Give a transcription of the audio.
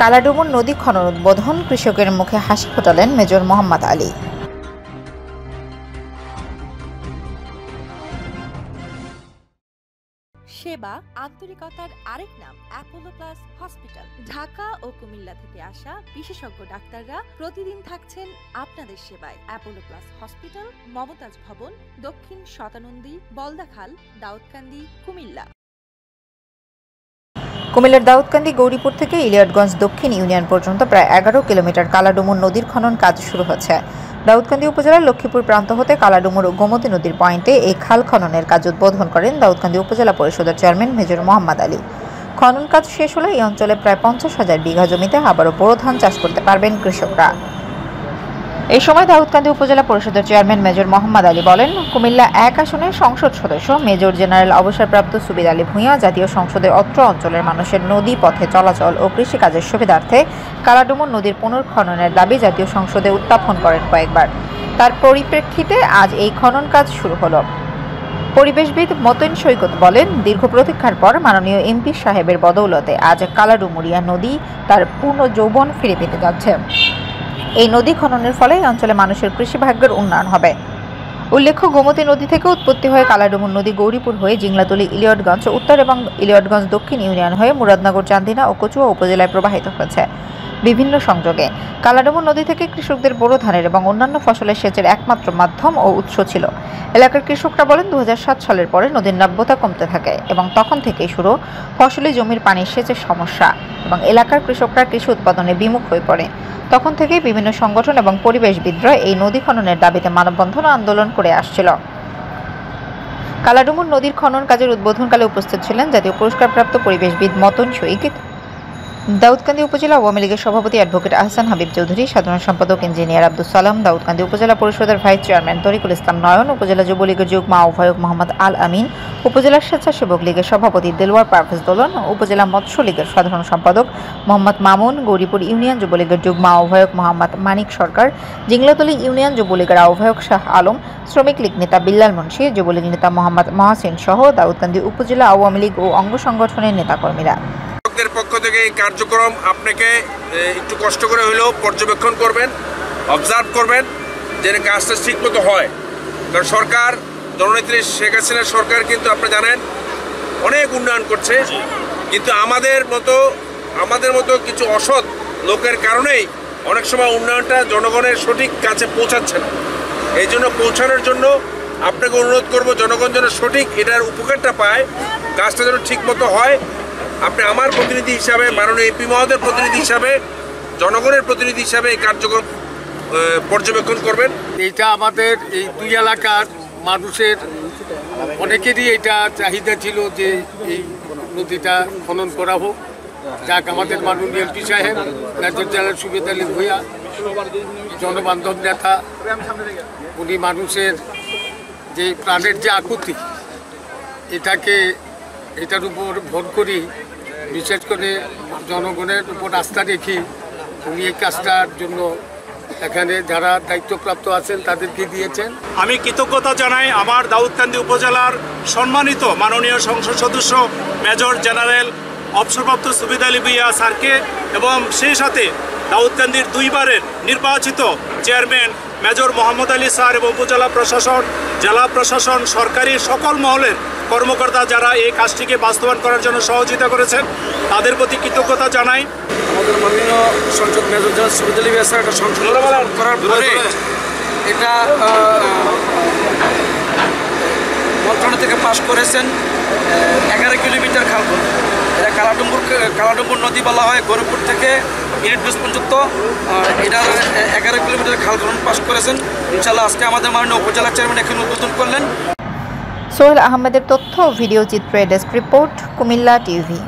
কালাডুমুর নদী খনন উদ্বোধন, কৃষকের মুখে হাসি ফোটালেন মেজর মোহাম্মদ আলী। সেবা, আন্তরিকতার আরেক নাম অ্যাপোলো প্লাস হসপিটাল ঢাকা ও কুমিল্লা থেকে আসা বিশেষজ্ঞ ডাক্তাররা প্রতিদিন থাকছেন আপনাদের সেবায়। অ্যাপোলো প্লাস হসপিটাল মমতাজ ভবন, দক্ষিণ শতানন্দী বলদাখাল দাউদকান্দি, কুমিল্লা। কুমিল্লার দাউদকান্দি গৌরীপুর থেকে ইলিয়াটগঞ্জ দক্ষিণ ইউনিয়ন পর্যন্ত প্রায় এগারো কিলোমিটার কালাডুমুর নদীর খনন কাজ শুরু হচ্ছে। দাউদকান্দি উপজেলার লক্ষ্মীপুর প্রান্ত হতে কালাডুমুর ও গোমতী নদীর পয়েন্টে এই খাল খননের কাজ উদ্বোধন করেন দাউদকান্দি উপজেলা পরিষদের চেয়ারম্যান মেজর মোহাম্মদ আলী। খনন কাজ শেষ হলে এই অঞ্চলে প্রায় পঞ্চাশ হাজার বিঘা জমিতে আবারও বোরো ধান চাষ করতে পারবেন কৃষকরা। এই সময় দাউদকান্দি উপজেলা পরিষদের চেয়ারম্যান মেজর মোহাম্মদ আলী বলেন, কুমিল্লা এক আসনের সংসদ সদস্য, মেজর জেনারেল অবসরপ্রাপ্ত সুবিদ আলী ভূঁইয়া, জাতীয় সংসদের অত্র অঞ্চলের মানুষের নদী পথে চলাচল ও কৃষিকাজের সুবিধার্থে কালাডুমুর নদীর পুনর্খননের দাবি জাতীয় সংসদে উত্থাপন করেন কয়েকবার। তার পরিপ্রেক্ষিতে আজ এই খনন কাজ শুরু হলো। পরিবেশবিদ মতন সৈকত বলেন, দীর্ঘ প্রতীক্ষার পর মাননীয় এমপি সাহেবের বদৌলতে আজ কালাডুমুরিয়া নদী তার পূর্ণ যৌবন ফিরে পেতে যাচ্ছে। এই নদী খননের ফলে এই অঞ্চলে মানুষের কৃষি ভাগ্যের উন্নয়ন হবে। উল্লেখ্য, গোমতী নদী থেকে উৎপত্তি হয়ে কালাডুমুর নদী গৌরীপুর হয়ে জিংলাতলি, ইলিয়টগঞ্জ, উত্তর এবং ইলিয়টগঞ্জ দক্ষিণ ইউনিয়ন হয়ে মুরাদনগর, চান্দিনা ও কচুয়া উপজেলায় প্রবাহিত হয়েছে। বিভিন্ন সংযোগে। কালাডুমুর নদী থেকে কৃষকদের বড় ধানের এবং অন্যান্য ফসলের সেচের একমাত্র মাধ্যম ও উৎস ছিল। এলাকার কৃষকরা বলেন দু হাজার সাত সালের পরে নদীর নাব্যতা কমতে থাকে এবং তখন থেকেই শুরু ফসলি জমির পানির সেচের সমস্যা এবং এলাকার কৃষকরা কৃষি উৎপাদনে বিমুখ হয়ে পড়ে। তখন থেকেই বিভিন্ন সংগঠন এবং পরিবেশবিদরা এই নদী খননের দাবিতে মানববন্ধন আন্দোলন করে আসছিল। কালাডুমুর নদীর খনন কাজের উদ্বোধনকালে উপস্থিত ছিলেন জাতীয় পুরস্কারপ্রাপ্ত পরিবেশবিদ মতন শৈকিত। দাউদকান্দি উপজেলা আওয়ামী লীগের সভাপতি অ্যাডভোকেট আহসান হাবিব চৌধুরী, সাধারণ সম্পাদক ইঞ্জিনিয়ার আব্দুল সালাম, দাউদকান্দি উপজেলা পরিষদের ভাইস চেয়ারম্যান তরিকুল ইসলাম নয়ন, উপজেলা যুবলীগের যুগ্ম আহ্বায়ক মোহাম্মদ আল আমিন, উপজেলা স্বেচ্ছাসেবক লীগের সভাপতি দেলওয়ার পারভেজ দোলন, উপজেলা মৎস্য লীগের সাধারণ সম্পাদক মোহাম্মদ মামুন, গৌরীপুর ইউনিয়ন যুবলীগের যুগ্ম আহ্বায়ক মোহাম্মদ মানিক সরকার, জিংলাতলি ইউনিয়ন যুবলীগের আহ্বায়ক শাহ আলম, শ্রমিক লীগ নেতা বিল্লাল মুন্সি, যুবলীগ নেতা মোহাম্মদ মহাসিন সহ দাউদকান্দি উপজেলা আওয়ামী লীগ ও অঙ্গ সংগঠনের নেতাকর্মীরা। থেকে এই কার্যক্রম আপনাকে একটু কষ্ট করে হলেও পর্যবেক্ষণ করবেন অবজার্ভ করবেন যেন কাজটা ঠিক মতো হয়। কারণ সরকার জননেত্রী শেখ হাসিনার সরকার কিন্তু আপনি জানেন অনেক উন্নয়ন করছে। কিন্তু আমাদের মতো আমাদের মতো কিছু অসৎ লোকের কারণেই অনেক সময় উন্নয়নটা জনগণের সঠিক কাছে পৌঁছাচ্ছে না। এই জন্য পৌঁছানোর জন্য আপনাকে অনুরোধ করব জনগণ যেন সঠিক এটার উপকারটা পায় কাজটা যেন ঠিক মতো হয়। আপনি আমার প্রতিনিধি হিসাবে, মাননীয় এমপি মহোদয়ের প্রতিনিধি হিসাবে, জনগণের প্রতিনিধি হিসাবে এই কার্যক্রম পর্যবেক্ষণ করবেন। এইটা আমাদের এই দুই এলাকার মানুষের, অনেকেরই এটা চাহিদা ছিল যে এই নদীটা খনন করা হোক। যাক, আমাদের মাননীয় এমপি সাহেব মেজর জেলার সুবেদ আলী ভূঁইয়া, জনবান্ধব নেতা, উনি মানুষের যে প্রাণের যে আকুতি, এটাকে, এটার উপর ভোট করি বিশেষ করে জনগণের উপর আস্থা রেখি উনি এই কাজটার জন্য এখানে যারা দায়িত্বপ্রাপ্ত আছেন তাদেরকে দিয়েছেন। আমি কৃতজ্ঞতা জানাই আমার দাউদকান্দি উপজেলার সম্মানিত মাননীয় সংসদ সদস্য, মেজর জেনারেল অবসরপ্রাপ্ত সুবিদ আলী ভুইয়া স্যারকে এবং সেই সাথে দাউদকান্দির দুইবারের নির্বাচিত chairman major Mohammad Ali sir এবং উপজেলা প্রশাসন জেলা প্রশাসন সরকারি সকল মহলের কর্মকর্তা যারা এই কাজটিকে বাস্তবায়ন করার জন্য সহযোগিতা করেছেন তাদের প্রতি কৃতজ্ঞতা জানাই। আমাদের মাননীয় সংসদ major general Subid Ali sir একটা সংসদ করার পরে এটা মন্ত্রণালয় থেকে পাশ করেছেন এগারো কিলোমিটার খালপুর এটা কালাডুম্বুর কালাডুম্বুর নদী বলা হয়, গরিবপুর থেকে মিনিট ব্রিজ পর্যন্ত। এটা এগারো কিলোমিটার খাল খনন পাশ করেছেন। ইনশাল্লাহ আজকে আমাদের মাননীয় উপজেলা চেয়ারম্যান এখানে উদ্বোধন করলেন। সোহেল আহমেদের তথ্য, ভিডিও চিত্রে, ডেস্ক রিপোর্ট, কুমিল্লা টিভি।